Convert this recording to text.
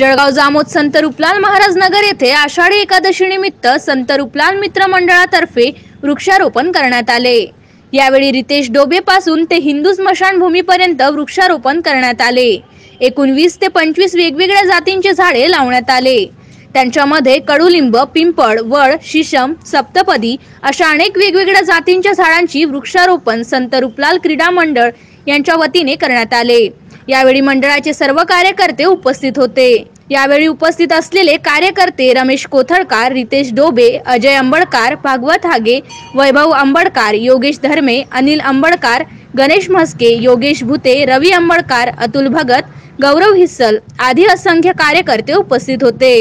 जळगाव जामोद संत रुपलाल महाराज नगर येथे आषाढी एकादशी निमित्त संत रुपलाल मित्र मंडळातर्फे वृक्षारोपण करण्यात आले. यावेळी रितेश डोबे पासून ते हिंदू स्मशानभूमीपर्यंत वृक्षारोपण करण्यात आले. एकूण वीस ते पंचवीस वेगवेगळ्या जातींचे झाडे लावण्यात आले. त्यांच्यामध्ये कडुलिंब पिंपळ वड शिशम सप्तपदी अशा अनेक वेगवेगळ्या जातींच्या झाडांची वृक्षारोपण संत रुपलाल क्रीडा मंडळ यांच्या वतीने करण्यात आले. यावेळी मंडळाचे सर्व कार्यकर्ते उपस्थित होते. यावेळी उपस्थित असलेले कार्यकर्ते रमेश कोथळकार रितेश डोबे अजय अंबडकार भागवत हागे वैभव अंबडकार योगेश धर्मे अनिल अंबडकार गणेश म्हस्के योगेश भुते रवी अंबडकार अतुल भगत गौरव हिस्सल आदी असंख्य कार्यकर्ते उपस्थित होते.